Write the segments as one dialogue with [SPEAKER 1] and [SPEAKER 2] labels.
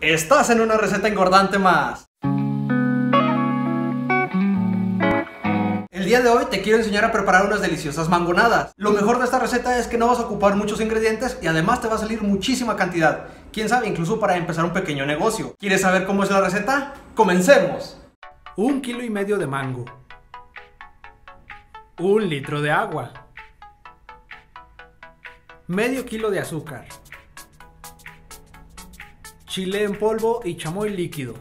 [SPEAKER 1] Estás en una receta engordante más. El día de hoy te quiero enseñar a preparar unas deliciosas mangonadas. Lo mejor de esta receta es que no vas a ocupar muchos ingredientes y además te va a salir muchísima cantidad. Quién sabe, incluso para empezar un pequeño negocio. ¿Quieres saber cómo es la receta? ¡Comencemos!
[SPEAKER 2] Un kilo y medio de mango. Un litro de agua. Medio kilo de azúcar. Chile en polvo y chamoy líquido.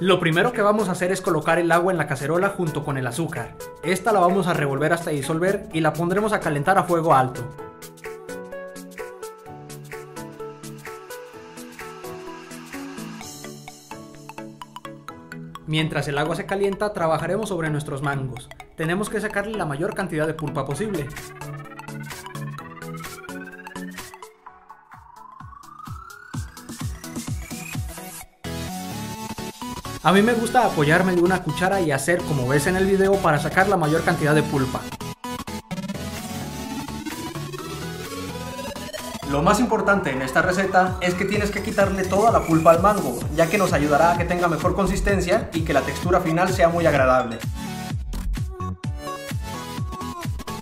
[SPEAKER 2] Lo primero que vamos a hacer es colocar el agua en la cacerola junto con el azúcar. Esta la vamos a revolver hasta disolver y la pondremos a calentar a fuego alto. Mientras el agua se calienta, trabajaremos sobre nuestros mangos. Tenemos que sacarle la mayor cantidad de pulpa posible. A mí me gusta apoyarme de una cuchara y hacer como ves en el video para sacar la mayor cantidad de pulpa.
[SPEAKER 1] Lo más importante en esta receta es que tienes que quitarle toda la pulpa al mango, ya que nos ayudará a que tenga mejor consistencia y que la textura final sea muy agradable.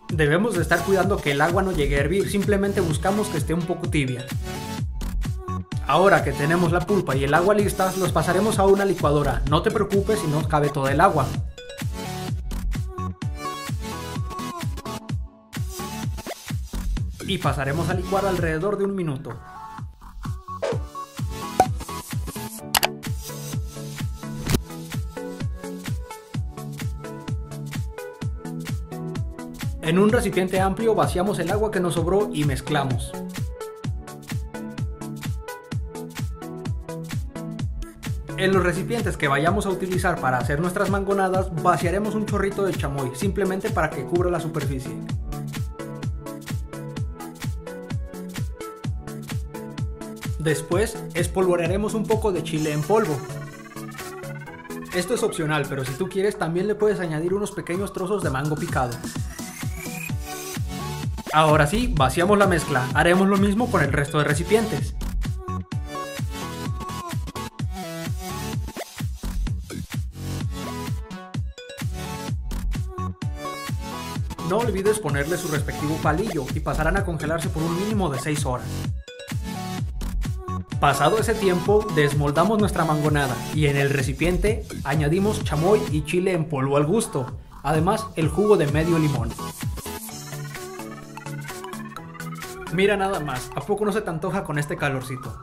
[SPEAKER 2] Debemos de estar cuidando que el agua no llegue a hervir, simplemente buscamos que esté un poco tibia. Ahora que tenemos la pulpa y el agua listas, los pasaremos a una licuadora. No te preocupes si no cabe toda el agua. Y pasaremos a licuar alrededor de un minuto. En un recipiente amplio vaciamos el agua que nos sobró y mezclamos. En los recipientes que vayamos a utilizar para hacer nuestras mangonadas, vaciaremos un chorrito de chamoy, simplemente para que cubra la superficie. Después, espolvorearemos un poco de chile en polvo. Esto es opcional, pero si tú quieres también le puedes añadir unos pequeños trozos de mango picado. Ahora sí, vaciamos la mezcla. Haremos lo mismo con el resto de recipientes. No olvides ponerle su respectivo palillo y pasarán a congelarse por un mínimo de 6 horas. Pasado ese tiempo, desmoldamos nuestra mangonada y en el recipiente añadimos chamoy y chile en polvo al gusto, además el jugo de medio limón. Mira nada más, ¿a poco no se te antoja con este calorcito?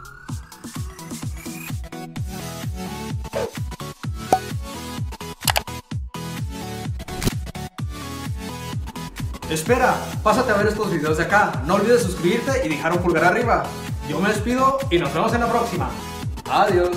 [SPEAKER 1] Espera, pásate a ver estos videos de acá. No olvides suscribirte y dejar un pulgar arriba. Yo me despido y nos vemos en la próxima. Adiós.